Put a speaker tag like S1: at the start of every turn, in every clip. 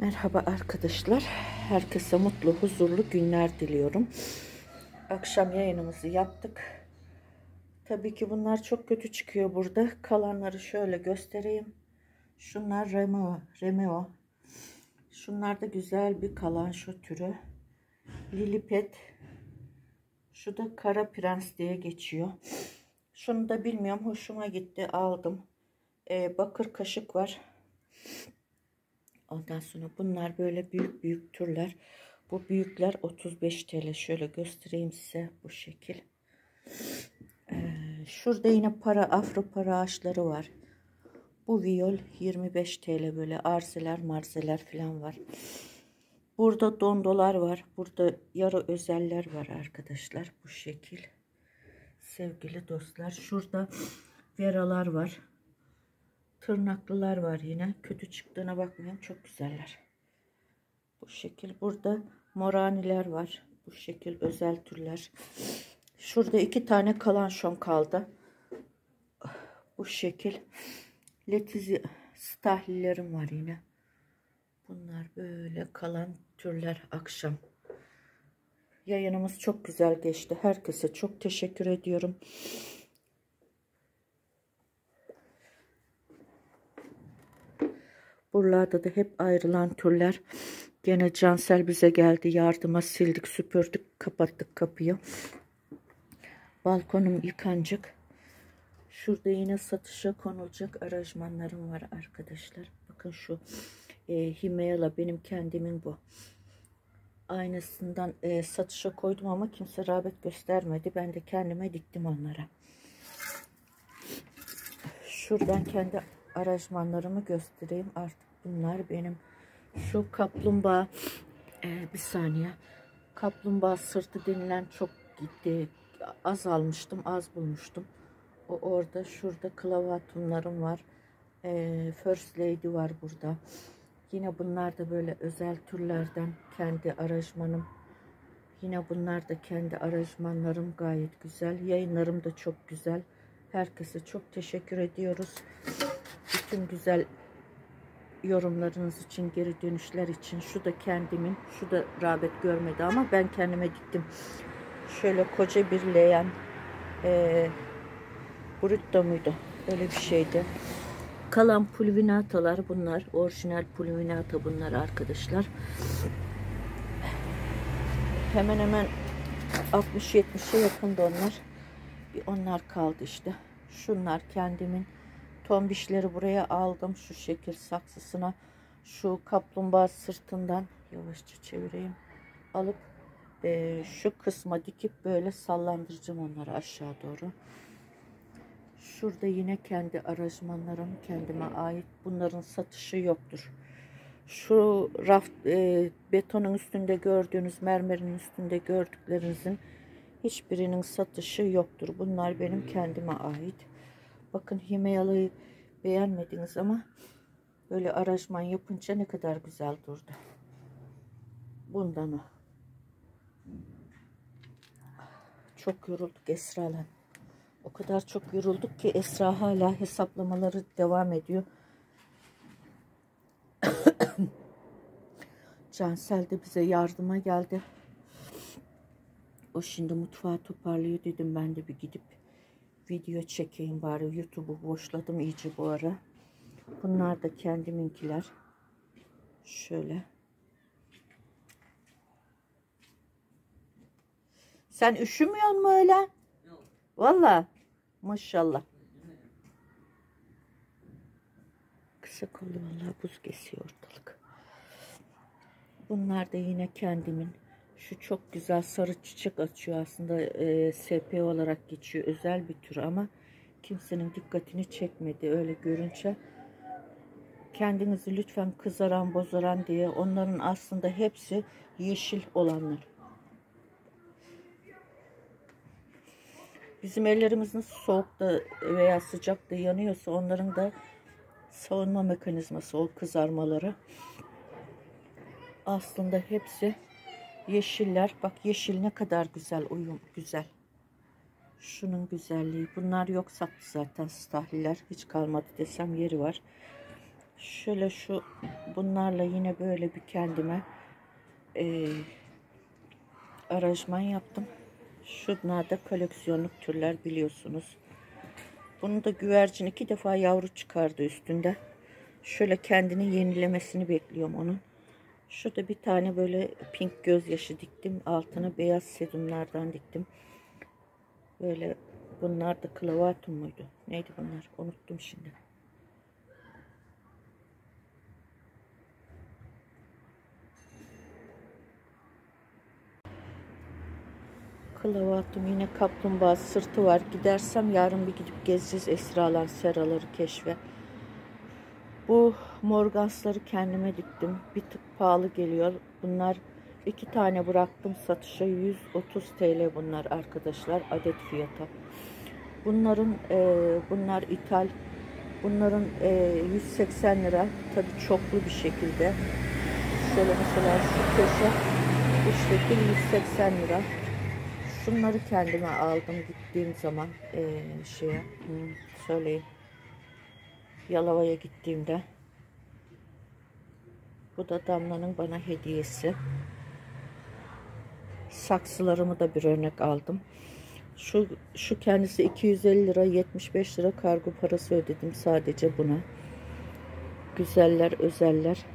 S1: Merhaba arkadaşlar. Herkese mutlu, huzurlu günler diliyorum. Akşam yayınımızı yaptık. Tabii ki bunlar çok kötü çıkıyor burada. Kalanları şöyle göstereyim. Şunlar Remeo. Remeo. Şunlar da güzel bir kalan şu türü. Lilipet. Şu da Kara Prens diye geçiyor. Şunu da bilmiyorum. Hoşuma gitti. Aldım. Ee, bakır kaşık var. Ondan sonra bunlar böyle büyük büyük türler. Bu büyükler 35 TL. Şöyle göstereyim size bu şekil. Ee, şurada yine para afro para ağaçları var. Bu viyol 25 TL böyle arzeler marzeler falan var. Burada dondolar var. Burada yarı özeller var arkadaşlar. Bu şekil. Sevgili dostlar. Şurada veralar var. Tırnaklılar var yine. Kötü çıktığına bakmayın. Çok güzeller. Bu şekil. Burada moraniler var. Bu şekil özel türler. Şurada iki tane kalan şon kaldı. Bu şekil. Letizi stahlilerim var yine. Bunlar böyle kalan türler akşam. Yayınımız çok güzel geçti. Herkese çok teşekkür ediyorum. Buralarda da hep ayrılan türler. Gene Cansel bize geldi yardıma sildik süpürdük kapattık kapıyı. Balkonum yıkancık. Şurada yine satışa konulacak aranjmanlarım var arkadaşlar. Bakın şu e, Himayala benim kendimin bu. Aynısından e, satışa koydum ama kimse rağbet göstermedi. Ben de kendime diktim onlara. Şuradan kendi aranjmanlarımı göstereyim. Artık bunlar benim. Şu kaplumbağa e, bir saniye. Kaplumbağa sırtı denilen çok gitti. Az almıştım. Az bulmuştum. O orada. Şurada klavatunlarım var. E, First Lady var burada. Yine bunlar da böyle özel türlerden kendi aranjmanım. Yine bunlar da kendi aranjmanlarım gayet güzel. Yayınlarım da çok güzel. Herkese çok teşekkür ediyoruz. Bütün güzel yorumlarınız için, geri dönüşler için. Şu da kendimin, şu da rağbet görmedi ama ben kendime diktim. Şöyle koca bir leğen e, brutto muydu? Öyle bir şeydi. Kalan pulvinatalar bunlar. Orijinal pulvinata bunlar arkadaşlar. Hemen hemen 60-70'e yakında onlar. Bir onlar kaldı işte. Şunlar kendimin tombişleri buraya aldım. Şu şekil saksısına şu kaplumbağa sırtından yavaşça çevireyim. Alıp e, şu kısma dikip böyle sallandıracağım onları aşağı doğru. Şurada yine kendi aranjmanlarım kendime ait. Bunların satışı yoktur. Şu raf e, betonun üstünde gördüğünüz mermerin üstünde gördüklerinizin hiçbirinin satışı yoktur. Bunlar benim kendime ait. Bakın Himalayalı'yı beğenmediniz ama böyle aranjman yapınca ne kadar güzel durdu. Bundan o. Çok yorulduk Esra'la. O kadar çok yorulduk ki Esra hala hesaplamaları devam ediyor. Cansel de bize yardıma geldi. O şimdi mutfağı toparlıyor dedim ben de bir gidip video çekeyim bari. YouTube'u boşladım iyice bu ara. Bunlar da kendiminkiler. Şöyle. Sen üşümüyor mu öyle? Yok. Valla. Maşallah. Kısa kollu valla buz kesiyor ortalık. Bunlar da yine kendimin. Şu çok güzel sarı çiçek açıyor aslında e, SP olarak geçiyor. Özel bir tür ama kimsenin dikkatini çekmedi öyle görünce. Kendinizi lütfen kızaran bozaran diye onların aslında hepsi yeşil olanlar. Bizim ellerimiz nasıl soğukta veya sıcakta yanıyorsa onların da savunma mekanizması o kızarmaları. Aslında hepsi yeşiller. Bak yeşil ne kadar güzel uyum güzel. Şunun güzelliği. Bunlar yok sattı zaten stahliler. Hiç kalmadı desem yeri var. Şöyle şu bunlarla yine böyle bir kendime e, aranjman yaptım. Şunlar da koleksiyonluk türler biliyorsunuz. Bunu da güvercin iki defa yavru çıkardı üstünde. Şöyle kendini yenilemesini bekliyorum onun. Şurada bir tane böyle pink gözyaşı diktim. Altına beyaz sedumlardan diktim. Böyle bunlar da klavatum muydu? Neydi bunlar? Unuttum şimdi. Klavatum yine kaplumbağa sırtı var. Gidersem yarın bir gidip gezeceğiz Esralar seraları keşfe. Bu morgansları kendime diktim. Bir tık pahalı geliyor. Bunlar iki tane bıraktım satışa 130 TL bunlar arkadaşlar adet fiyata. Bunların e, bunlar ithal. Bunların e, 180 lira. Tabi çoklu bir şekilde. Şöyle mesela şu köşe şekil 180 lira. Şunları kendime aldım gittiğim zaman e, şeye hmm. Yalova'ya gittiğimde. Bu da Damla'nın bana hediyesi. Saksılarımı da bir örnek aldım. Şu, şu kendisi 250 lira 75 lira kargo parası ödedim sadece buna. Güzeller özeller.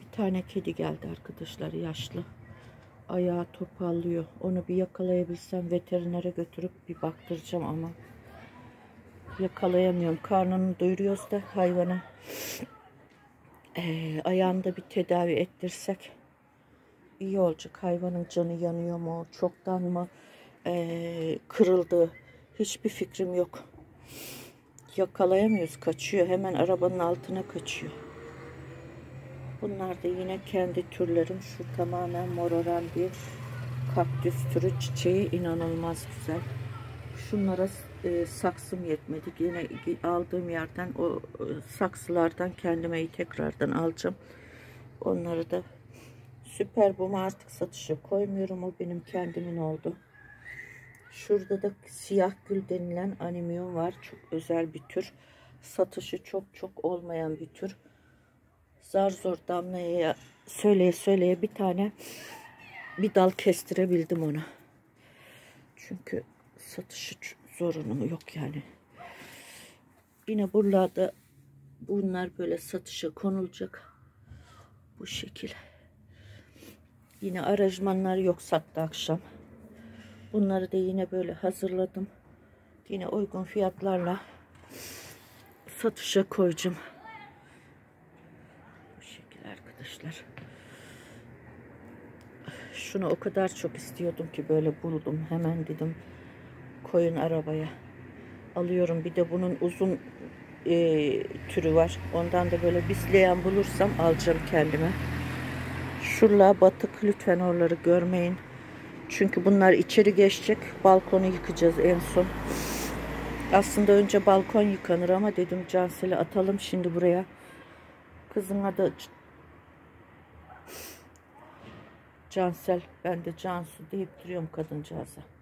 S1: Bir tane kedi geldi arkadaşlar yaşlı. Ayağı topallıyor. Onu bir yakalayabilsem veterinere götürüp bir baktıracağım ama yakalayamıyorum. Karnını doyuruyoruz da hayvana. Ee, ayağında bir tedavi ettirsek iyi olacak. Hayvanın canı yanıyor mu? Çoktan mı ee, kırıldı? Hiçbir fikrim yok. Yakalayamıyoruz. Kaçıyor. Hemen arabanın altına kaçıyor. Bunlar da yine kendi türlerim. Şu tamamen mororan bir kaktüs türü çiçeği inanılmaz güzel. Şunlara e, saksım yetmedi. Yine aldığım yerden o e, saksılardan kendime tekrardan alacağım. Onları da süper bu artık satışa koymuyorum. O benim kendimin oldu. Şurada da siyah gül denilen animyon var. Çok özel bir tür. Satışı çok çok olmayan bir tür. Zar zor damlaya söyleye söyleye bir tane bir dal kestirebildim ona. Çünkü satışı zorunlu yok yani. Yine buralarda bunlar böyle satışa konulacak. Bu şekil. Yine aranjmanlar yok sattı akşam. Bunları da yine böyle hazırladım. Yine uygun fiyatlarla satışa koyacağım. Bu şekil arkadaşlar. Şunu o kadar çok istiyordum ki böyle buldum. Hemen dedim koyun arabaya. Alıyorum. Bir de bunun uzun e, türü var. Ondan da böyle bisleyen bulursam alacağım kendime. Şurla batık lütfen oraları görmeyin. Çünkü bunlar içeri geçecek. Balkonu yıkacağız en son. Aslında önce balkon yıkanır ama dedim Cansel'i atalım şimdi buraya. Kızın adı Cansel. Ben de Cansu deyip duruyorum kadıncağıza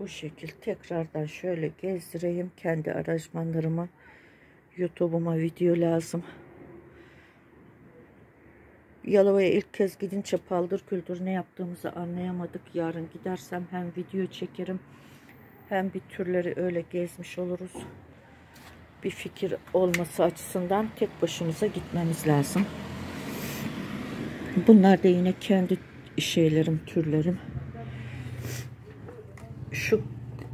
S1: bu şekil tekrardan şöyle gezdireyim. Kendi aranjmanlarıma YouTube'uma video lazım. Yalova'ya ilk kez gidince paldır küldür ne yaptığımızı anlayamadık. Yarın gidersem hem video çekerim hem bir türleri öyle gezmiş oluruz. Bir fikir olması açısından tek başımıza gitmemiz lazım. Bunlar da yine kendi şeylerim türlerim şu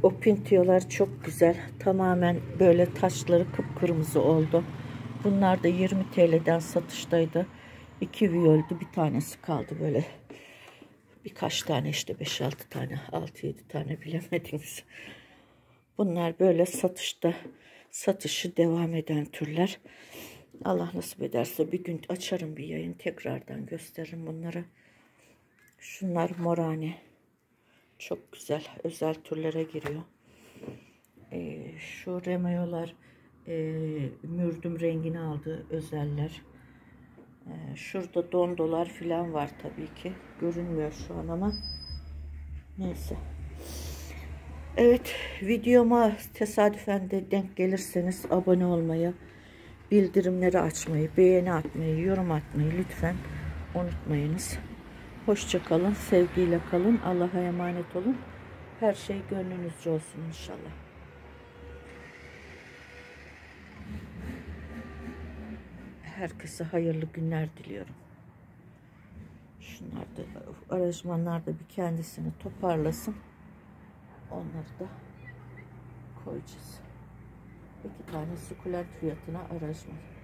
S1: opintiyolar çok güzel. Tamamen böyle taşları kıpkırmızı oldu. Bunlar da 20 TL'den satıştaydı. İki viyoldü. Bir tanesi kaldı böyle. Birkaç tane işte 5-6 tane 6-7 tane bilemediniz. Bunlar böyle satışta satışı devam eden türler. Allah nasip ederse bir gün açarım bir yayın tekrardan gösteririm bunları. Şunlar morane. Çok güzel. Özel türlere giriyor. Ee, şu remayolar e, mürdüm rengini aldı. Özeller. Ee, şurada dondolar filan var tabii ki. Görünmüyor şu an ama. Neyse. Evet videoma tesadüfen de denk gelirseniz abone olmayı, bildirimleri açmayı, beğeni atmayı, yorum atmayı lütfen unutmayınız. Hoşça kalın, sevgiyle kalın, Allah'a emanet olun. Her şey gönlünüzce olsun inşallah. Herkese hayırlı günler diliyorum. Şunlar da aranjmanlar da bir kendisini toparlasın. Onları da koyacağız. İki tane sukulent fiyatına aranjman.